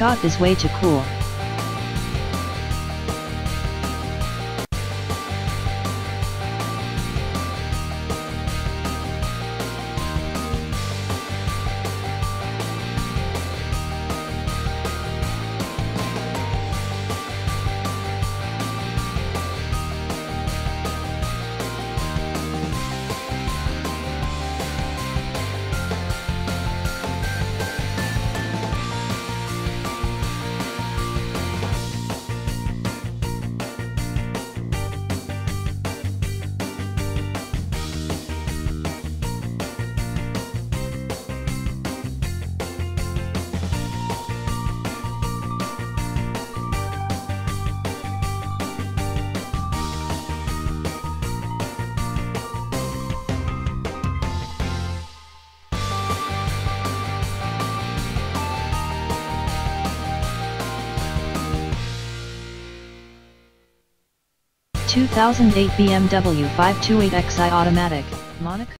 Scott is way too cool. Two thousand eight BMW 528xi automatic, Monaco